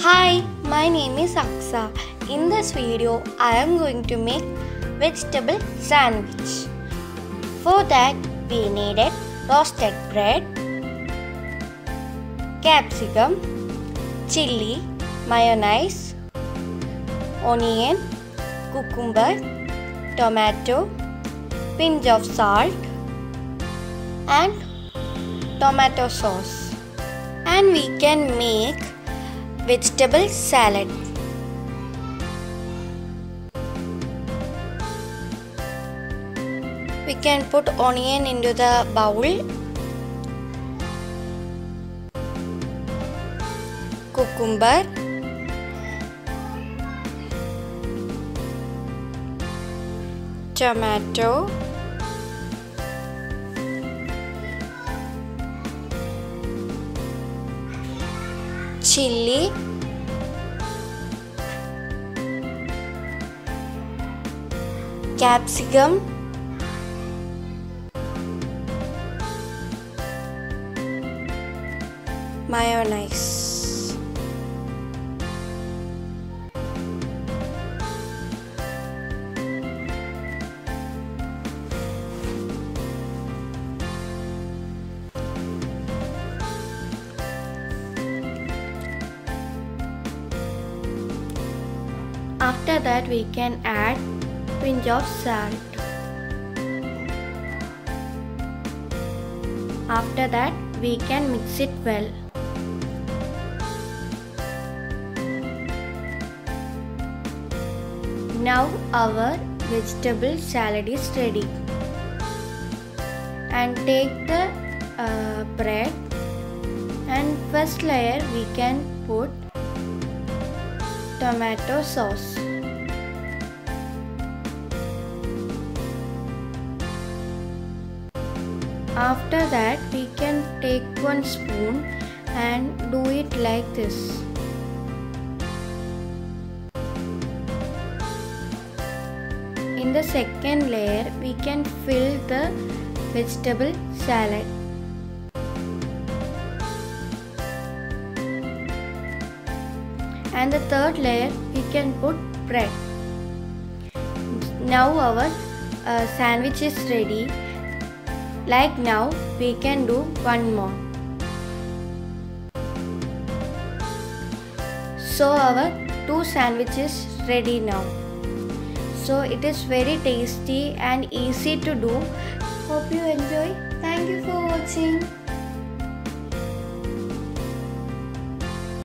Hi, my name is Aksa. In this video, I am going to make vegetable sandwich. For that, we needed roasted bread, capsicum, chili, mayonnaise, onion, cucumber, tomato, pinch of salt, and tomato sauce. And we can make vegetable salad. We can put onion into the bowl. Cucumber. Tomato. Chili. Capsicum. Mayonnaise After that we can add pinch of salt. After that we can mix it well. Now our vegetable salad is ready. And take the uh, bread and first layer we can put tomato sauce. After that we can take one spoon and do it like this. In the second layer we can fill the vegetable salad. and the third layer we can put bread. Now our uh, sandwich is ready. Like now we can do one more. So our two sandwiches ready now. So it is very tasty and easy to do. Hope you enjoy. Thank you for watching.